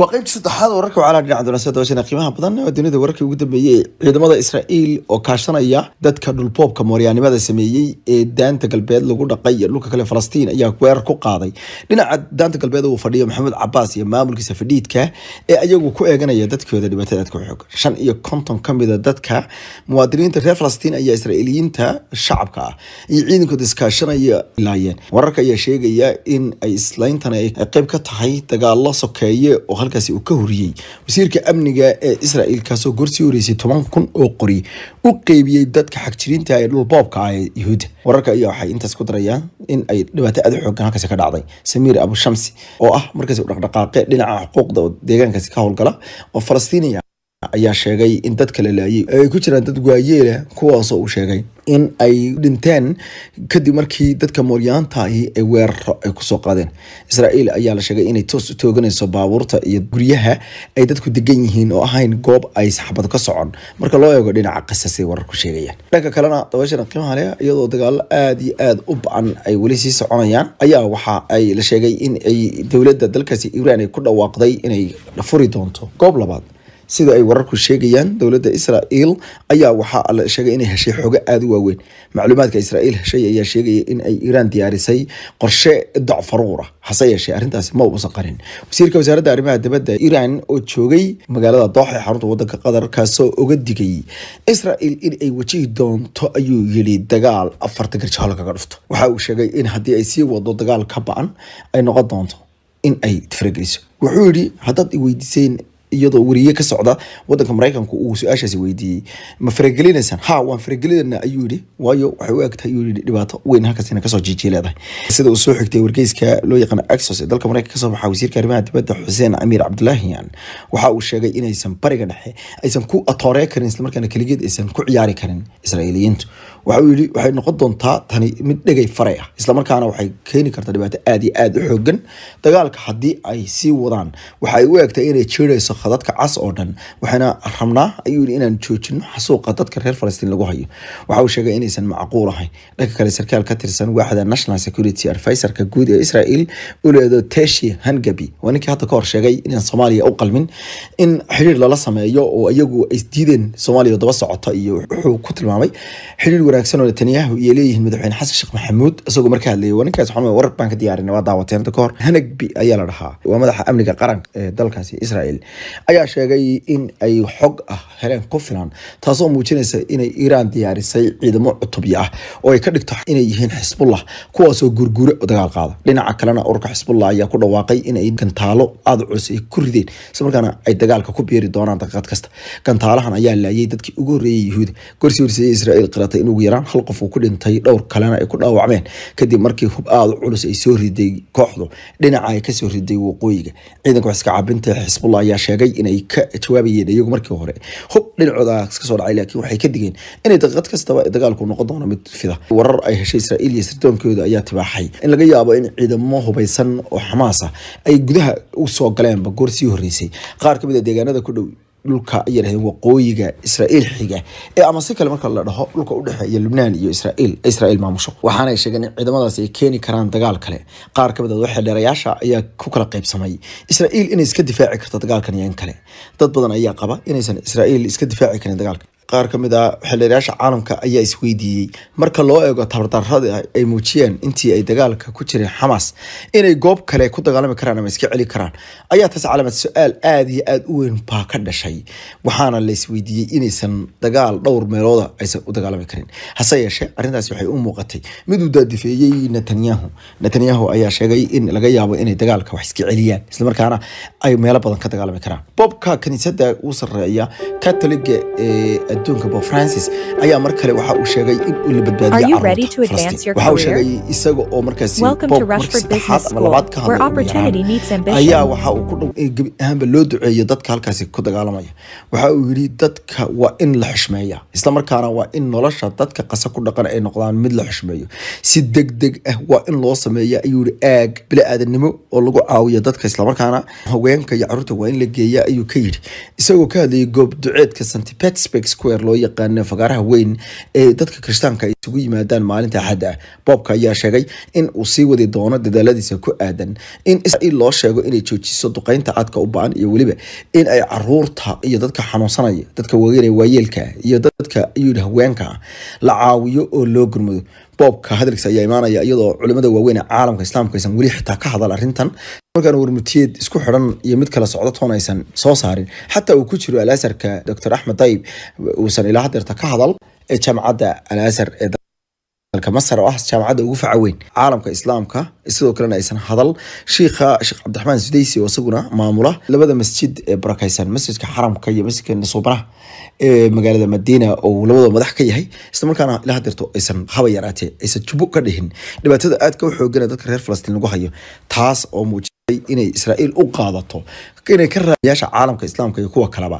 waa qeybta saddexaad wararka wacala dhinaca doonasada washana qiimaha badan oo dunida wararkii ugu dambeeyey ciidamada israa'iil oo kaashanaya dadka dhulboobka mooryaanimada sameeyey ee daanta galbeed lagu dhaqay iyo dhulka kale falastiin ayaa weerar ku qaaday. Dhinaca daanta galbeed uu fadhiyo maxamed cabaas iyo maamulkiisa fadhiidka ee ayagu ku eeganaya dadkooda dhibaatada aadka xoog shan iyo konton kamida dadka muwaadiniinta reer falastiin ayaa israa'iiliyiinta shacabka ah iyo ciidankooda iskaashanaya laayeen. Wararka ayaa sheegaya in ay islayntan ay qeyb ka tahay dagaalo sokeeye oo halkaasi uu ka horiyey. Wasiirka amniga ee israa'iil kaasoo gorsii horeysay toban kun oo qori u qeybiyey dadka xagjiriinta ee dhulboobka ah ee yuhuudda wararka ayaa waxay intaas ku darayaan in ay dhibaato aad u xoogan halkaasi ka dhacday. Samiir abushamsi oo ah markaasi dhaqdhaqaaqe dhinaca xuquuqda deegaankaasi ka howlgala oo falastiiniya ayaa sheegay in dadka la laayay ay ku jiraan dad waayeela kuwaasoo uu sheegay in ay dhinteen kadib markii dadka mooryaantaahi ay weeraro ay ku soo qaadeen. Israa'iil ayaa la sheegay inay toos u tooganayso baabuurta iyo guryaha ay dadku degan yihiin oo ahayn goob ay saxbad ka socon. Marka loo eego dhinaca qisasay wararku sheegayaan. Dhanka kalena dabashana qiimaha leh iyadoo dagaalo aada iyo aada u ba'an ay weli sii soconayaan ayaa waxa ay la sheegay in ay dowladda dalkaasi iiraan ay ku dhawaaqday inay furi doonto. Goob labaad sida ay wararku sheegayaan dowladda israa'iil ayaa waxaa la sheegay inay heshay xogo aada u waaweyn. Macluumaadka israa'iil heshay ayaa sheegaya in ay iiraan diyaarisay qorshe doc faruur ah hase yeeshee arrintaasi ma uusan qarin. Wasiirka wasaaradda arrimaha dibadda iiraan oo joogay magaalada dooxa ee xarunta wadanka qatar kaasoo oga digay israa'iil in ay wajihi doonto ayuu yidhi dagaal afarta garjahool kaga dhufto. Waxa uu sheegay in haddii ay sii wado dagaal ka ba'an ay noqon doonto in ay farageliso wuxuu yidhi haddaad i weydiiseen iyadoo weriye ka socda wadanka maraykanku uu su'aashaasi weydiiyey. Ma faragelinaysaan ha waan faragelinana ayuu yihi waayo waxay u egtahay ayuu yihi dhibaato weyn halkaasina ka soo jiijiya leedahay. Sida uu soo xigtay wargeyska loo yaqaano axos ee dalka maraykanka ka soo baxa wasiirka arrimaha dibadda xuseen amiir cabdulaahiyan waxa uu sheegay inaysan bariga dhexe aysan ku atooree karin islamarkaana keligeed aysan ku ciyaari karin israa'iiliyiintu. Waxa uu yihi waxay noqon doontaa tani mid dhegay faray ah islamarkaana waxay keeni kartaa dhibaato aada iyo aada u xoogan dagaalka haddii ay sii wadaan waxa ay u egtay inay jeerayso khadadka cas oo dhan waxayna rabnaa ayuu yihi inaan joojino xasuuqa dadka reer falastiin lagu hayo. Waxa uu sheegay inaysan macquul ahayn dhanka kale sarkaal ka tirsan waaxda national security advisorka guud ee israel u teshi hangabi. Waa ninkii hadda ka hor sheegay inaan soomaaliya u qalmin in xiriir lala sameeyo oo iyagu ay diideen soomaaliya daba socota iyo wuxuu ku tilmaamay. Xiriir wanaagsan oo netanyahu iyo leeyihiin madaxweyne xasan sheekh maxamuud isagoo marka hadlayay waa ninkaas warar baan ka diyaarinay waa daawateen hadda ka hor. Hanagbi ayaa la dhahaa. Waa madaxa amniga qaranka ee dalkaasi israel ayaa sheegay in ay xog ah heleen ku filan taasoo muujinaysa inay iiraan diyaarisay ciidamo cutubyo ah oo ay ka dhigto inay yihiin xisbullah kuwaasoo gurgure dagaal qaada. Dhinaca kalena ururka xisbullah ayaa ku dhawaaqay inay gantaalo aada culus ay ku rideen islamarkaana ay dagaalka ku beeri doonaan daqiiqad kasta. Gantaalahan ayaa laayay dadkii ugu horreeyay yuhuuda gorsii horseyay israa'iil qiratay in ugu yaraan hal qof uu ku dhintay dhowr kalena ay ku dhaawacmeen kadib markii hub aada culus ay soo riday kooxdu. Dhinaca ay ka soo riday waqooyiga. Ciidanka wax iska cabinta xisbullah ayaa sheegay inay ka jawaabayeen iyagu markii hore. Hub dhinacooda ka soo dhacay laakiin waxay ka digeen inay daqiiqad kastaba dagaalku noqon doono mid fida. Warar ay heshay israa'iil iyo sirtoonkooda ayaa tibaaxay in laga yaabo in ciidamo hubaysan oo xamaas ah ay gudaha u soo galeenba goor sii horreysay. Qaar ka mid a deegaanada ku dhow dhulka ay yidhahdeen waqooyiga israa'iil xiga ee ama si kale marka la dhaho dhulka u dhexeeya lubnaan iyo israa'iil israa'iil maamusho. Waxaanay sheegeen in ciidamadaasi ay keeni karaan dagaal kale. Qaar ka mid a xeeldheerayaasha ayaa ku kala qaybsamay. Israa'iil inay iska difaaci karto dagaalkan iyo in kale. Dad badan ayaa qaba inaysan israa'iil iska difaaci karin dagaalka qaar ka mid a xeeldheerayaasha caalamka ayaa isweydiiyey marka loo eego tabardarrada ay muujiyeen intii ay dagaalka ku jireen xamaas inay goob kale ku dagaalami karaan ama iska celi karaan. Ayaa taas calaamad su'aal aada iyo aada u weyn baa ka dhashay waxaana la isweydiiyey inaysan dagaal dhowr meelooda aysan u dagaalami karin. Hase yeeshee arrintaasi waxay u muuqatay mid uu daadifeeyey netanyahu. Netanyahu ayaa sheegay in laga yaabo inay dagaalka wax iska celiyaan islamarkaana ay meelo badan ka dagaalami karaan. Bobka kaniisadda uu sarreeya katoliga ee adduunka bob francis ayaa mar kale waxa uu sheegay in uu la badbaadiyo waxa uu sheegay isaga oo markaasi bob markii saddexaad ama labaad ka hadlay ayaa waxa uu ku dhow gebi ahaanba loo duceeyo dadka halkaasi ku dagaalamaya. Waxa uu yidhi dadka waa in la xushmeeya islamarkaana waa in nolosha dadka qasa ku dhaqan ay noqdaan mid la xushmeeyo. Si deg deg ah waa in loo sameeya ayuu yihi aag bili-aadanimo oo lagu caawiyo dadka islamarkaana haweenka iyo carruurta waa in la geeya ayuu ka yidhi. Isagoo ka hadlayay goob duceedka st petersburg square square loo yaqaano fagaaraha weyn ee dadka kirishtaanka ay isugu yimaadaan maalinta axadda. Boobka ayaa sheegay in uu sii wadi doono dadaaladiisa ku aadan in israa'iil loo sheego inay joojiso duqeynta cadka u ba'an iyo weliba in ay carruurta iyo dadka xanuunsanaya dadka waaweynaya waayeelka iyo dadka yidhi haweenka la caawiyo oo loo gurmado. Boobka hadalkiisa ayaa imaanaya iyadoo culimada waaweyn ee caalamka islaamka aysan weli xitaa ka hadal arrintan markaan warmutiyeed isku xidhan iyo mid kala socdo toon aysan soo saarin. Xataa uu ku jiro alaasarka doctor axmed dayib uusan ilaa hadeerta ka hadal ee jaamacadda alaasar ee dalka masar oo ah jaamacadda ugu faca weyn. Caalamka islaamka sidoo kalena aysan hadal. Shiikha sheekh cabdiraxmaan sudaysi oo isaguna maamula labada masjid ee barakaysan masjidka xaramka iyo masjidka nasuubanaha ee magaalada madiina oo labadoo madax ka yahay. Isla ilaa hadeerto aysan haba yaraatee aysan jubo ka dhihin. Dhibaatada aadka u xoogana dadka reer falastiin lagu hayo taas oo muujisay inay israa'iil u qaadato inay ka raadiyaasha caalamka islaamka iyo kuwa kaleba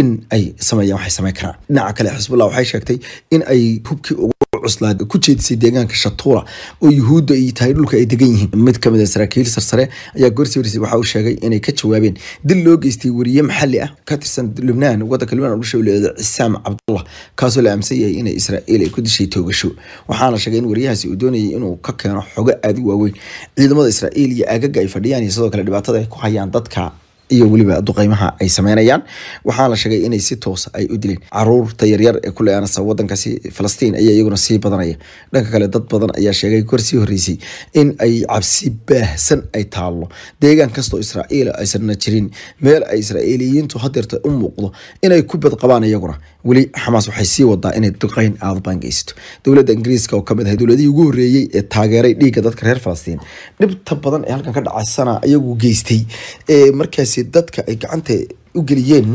in ay sameeyaan waxay sameyn karaan. Dhinaca kale xisbullah waxay sheegtay in ay hubkii ugu cuslaad ku jeedisay deegaanka shatuura oo yuhuudda ay tahay dhulka ay degan yihiin. Mid ka mid a saraakiil sarsare ayaa goorsi horisay waxa uu sheegay inay ka jawaabeen dil loo geystay weriye maxalli ah ka tirsan lubnaan wadanka lubnaan u dhashay leedo cisaam cabdullah kaasoo la aaminsan yahay inay israa'iil ay ku dishay toogasho. Waxaana sheegay in weriyahaasi uu doonayay inuu ka keeno xogo aada u waaweyn. Ciidamada israa'iil iyo aagaga ay fadhiyaan iyo sidoo kale dhibaatada ay ku hayaan dadka iyo weliba duqeymaha ay sameynayaan. Waxaa la sheegay inay si toosa ay u dileen carruurta yaryar ee ku le-aanasa wadankaasi falastiin ayaa iyaguna sii badanaya. Dhanka kale dad badan ayaa sheegay kor sii horeysay in ay cabsi baahsan ay taallo. Deegaan kastoo israa'iil aysanna jirin meel ay israa'iiliyiintu hadeerta u muuqdo inay ku badqabaan iyaguna. Weli xamaas waxay sii wadaa inay duqeyn aada baangeysato. Dowladda ingiriiska oo ka mid ahay dowladihii ugu horreeyey ee taageeray dhiigga dadka reer falastiin. Dhibta badan ee halkan ka dhacaysana iyagu geystay ee markaasi dadka ay gacanta u geliyeen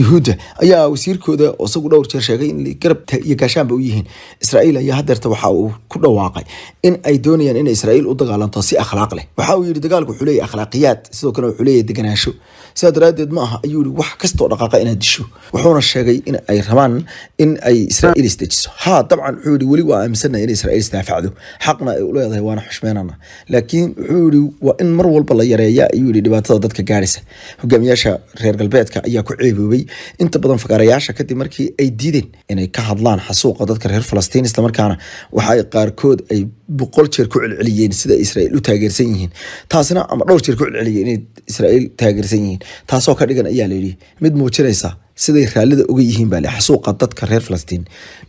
yuhuudda. Ayaa wasiirkooda oo isagu dhowr jeer sheegay in garab iyo gaashaanba u yihiin. Israa'iil ayaa hadeerta waxa uu ku dhawaaqay in ay doonayaan inay israa'iil u dagaalanto si akhlaaq leh. Waxa uu yidhi dagaalku wuxuu leeyahy akhlaaqiyaad sidoo kale wuxuu leeyahy deganaansho sidaa daraaddeed ma aha ayuu yihi wax kastoo dhaqaaqa inaad disho. Wuxuuna sheegay in ay rabaan in ay israa'iil isdejiso haa dabcan wuxuu yihi weli waa aaminsanaya in israa'iil isdaafacdo xaqna ay u leedahay waana xushmeynana laakiin wuxuu yihi waa in mar walba la yareeya ayuu yihi dhibaatada dadka gaaraysa. Hogaamiyaasha reer galbeedka ayaa ku ceeboobay. Inta badan fagaarayaasha kadib markii ay diideen inay ka hadlaan xasuuqa dadka reer falastiin islamarkaana waxa ay qaarkood ay boqol jeer ku celceliyeen sida israa'iil u taageersan yihiin. Taasina ama dhowr jeer ku celceliyeen inay israa'iil taageersan yihiin. Taasoo ka dhigan ayaa layidhi mid muujinaysa siday raallida uga yihiin baa xasuuqa dadka reer falastiin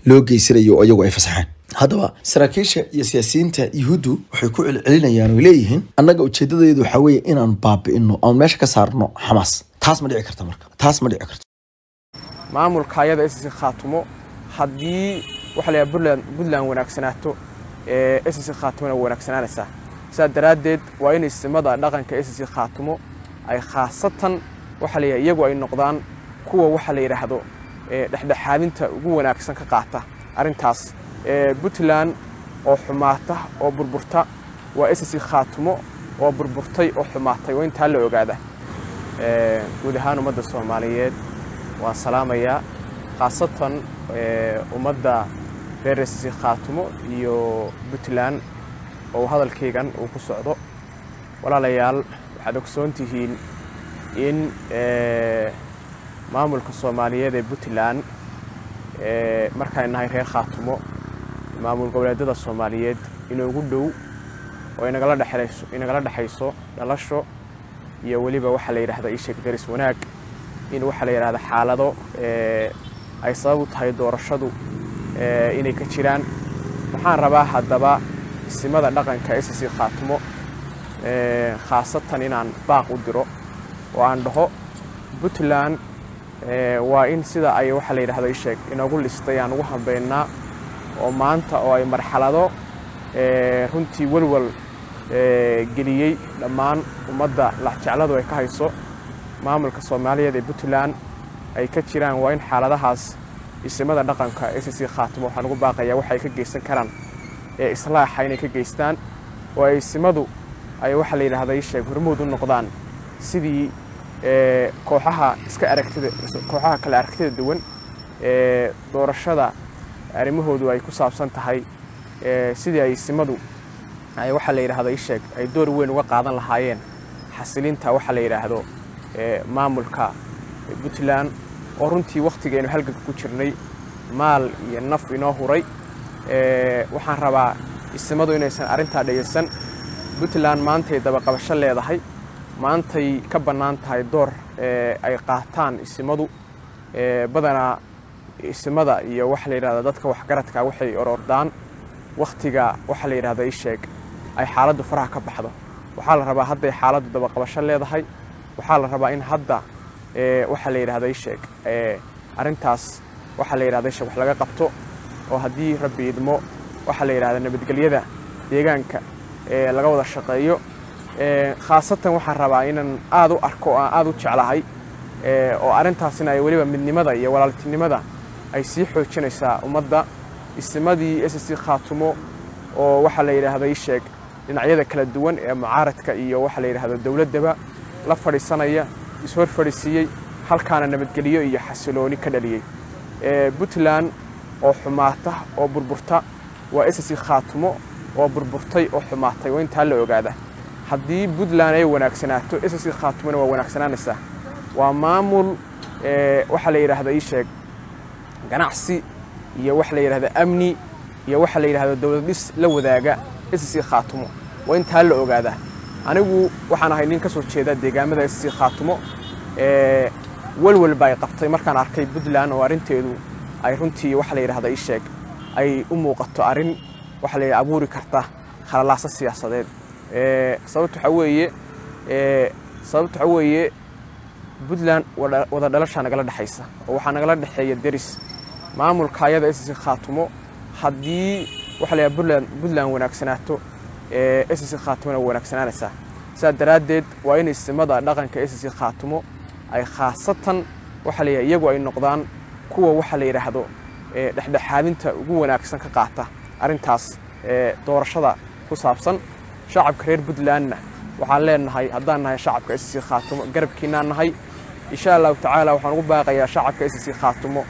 loo geysanayo iyagu ay fasaxeen. Haddaba saraakiisha iyo siyaasiyiinta yuhuuddu waxay ku celcelinayaan oy leeyihiin annaga ujeedadeedu waxaa weeye inaan baabi'ino ama meesha ka saarno xamaas تاس ما دعي كرتها مركب تاس ما دعي كرت معمول كايا ده إس إس خاتمه. حدي وحليه بدلن بدلن ونكسناتو إس إيه، إس خاتمه ونكسنانة سه سادردد وين استمضى لغن كإس إس خاتمه. أي خاصة وحليه يجوا إن نقدان كوا وحليه رهضو لحد إيه حالين تجوا ونكسن كقاطة أرين تاس. إيه بدلن أو حماته أو بربرتا وإس إس خاتمه أو بربرتاي أو حماتي وين تلو جاده guud ahaan ummadda soomaaliyeed waan salaamayaa khaasatan ummadda reer ss khaatumo iyo puntland oo hadalkaygan uu ku socdo. Walaalayaal waxaad ogsoon tihiin in maamulka soomaaliyeed ee puntland markaan nahay reer khaatumo maamul goboleedyada soomaaliyeed inoogu dhow oo inagala dhexayso dhalasho iyo weliba waxaa la yidhahda isheeg daris wanaag in waxaa la yidhahda xaalado ay sabab u tahay doorashadu inay ka jiraan. Waxaan rabaa haddaba isimada dhaqanka ss khaatumo khaasatan inaan baaq u diro oo aan dhaho puntland waa in sida ay waxaa la yidhahda isheeg inagu listay aan ugu hambeynaa oo maanta oo ay marxalado runtii walwal geliyey dhammaan ummadda laxjecladu ay ka hayso. Maamulka soomaaliyeed ee puntland ay ka jiraan waa in xaaladahaas isimada dhaqanka ss khaatimo waxaan ugu baaqayaa waxay ka geysan karaan ee islaaxa inay ka geystaan oo ay isimadu ay waxaa la yidhahda isheeg hormood u noqdaan sidii kooxaha iska aragtida kooxaha kale aragtida duwan ee doorashada arrimahoodu ay ku saabsan tahay sidii ay isimadu waxaa la yidhahdo isheeg ay door weyn uga qaadan lahaayeen xasilinta waxaa la yidhaahdo maamulka puntland oo runtii wakhtigaynu halganka ku jirnay maal iyo naf inoo huray. Waxaan rabaa isimadu inaysan arrintaa dhegaysan. Puntland maantay dabaqabasho leedahay maantay ka bannaan tahay door ay qaataan isimadu. Badanaa isimada iyo waxa la yidhahda dadka waxgaradka waxay orordaan wakhtiga waxa la yidhahda isheeg ay xaaladdu faraha ka baxdo waxaa la rabaa hadday xaaladdu dabaqabasho leedahay waxaa la rabaa in hadda waxa la yidhahda isheeg arrintaas waxa la yidhahda isheeg wax laga qabto oo haddii rabbi idmo waxaa la yidhahda nabadgelyada deegaanka laga wada shaqeeyo khaasatan waxaan rabaa inaan aad u arko oo aan aad u jeclahay oo arrintaasina ay weliba midnimada iyo walaaltinimada ay sii xoojinaysaa ummadda isimadii s c khaatumo oo waxaa la yidhaahda isheeg dhinacyada kala duwan ee mucaaradka iyo waxaa la yidhahda dowladdaba la fadhiisanaya ishor fadhiisiiyey halkaana nabadgelyo iyo xasilooni ka dhaliyey puntland oo xumaata oo burburta waa c khaatumo oo burburtay oo xumaatay waa intaa la ogaada haddii puntland ay wanaagsanaato c khaatumona waa wanaagsanaanaysaa waa maamul waxaa la yidhaahda isheeg ganacsi iyo waxa la yidhahda amni iyo waxa la yidhahda dowlad dhis la wadaaga s c khaatumo. Waa intaa la ogaadaa anigu waxaan ahay nin ka soo jeeda deegaamada s c khaatumo welwelba ay qabtay markaan arkay puntland oo arrinteedu ay runtii waxa la yidhahda isheeg ay u muuqato arrin waxa la abuuri karta khalalaasa siyaasadeed. Sababta waxaa weeye sababta waxaa weeye puntland wada dhalashaa nagala dhexaysa oo waxaa nagala dhexeeya deris. Maamulka ayada s c khaatumo haddii waxa la yidhaha puntland wanaagsanaato s c khaatumona waa wanaagsanaanaysaa. Sidaas daraaddeed waa in isimada dhaqanka s c khaatumo ay khaasatan waxa la yidhaha iyagu ay noqdaan kuwa waxa la yidhaahdo dhexdhexaadinta ugu wanaagsan ka qaata arrintaas doorashada ku saabsan shacabka reer puntlandna. Waxaan leenahay haddaan nahay shacabka s c khaatumo garabkiinaan nahay insha allahu tacaala waxaan ugu baaqayaa shacabka s c khaatumo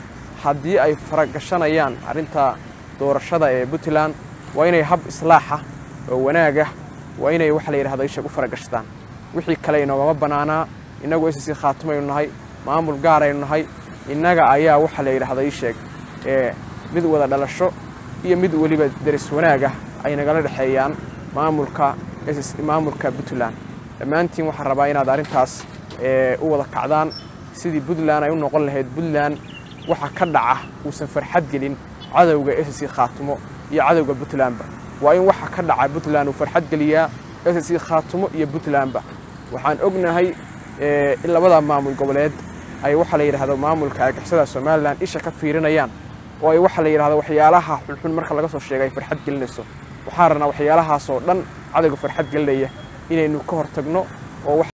haddii ay faragashanayaan arrinta doorashada ee puntland waa inay hab islaaxa oo wanaagah waa inay waxa la yidhahdo isheeg u faragashtaan wixii kale inoogama bannaanaa innagu s c khaatumo aynu nahay maamul gaar aynu nahay innaga ayaa waxa la yidhahda isheeg mid wada dhalasho iyo mid weliba deris wanaagah ay nagala dhexeeyaan maamulka maamulka puntland dhammaantiin waxaan rabaa inaad arrintaas u wada kacdaan sidii puntland ay u noqon lahayd puntland waxa ka dhaca uusan farxad gelin cadowga s c khaatumo iyo cadowga puntlandba waa in waxa ka dhaca puntland uu farxad geliyaa s c khaatumo iyo puntlandba waxaan ognahay in labada maamul goboleed ay waxa la yidhahdo maamulka argixisada somalilan isha ka fiirinayaan oo ay waxa la yidhahdo waxyaalaha xunxun marka laga soo sheegay ay farxad gelinayso waxaan rabnaa waxyaalahaasoo dhan cadowga farxad gelinaya inaynu ka hortagno oo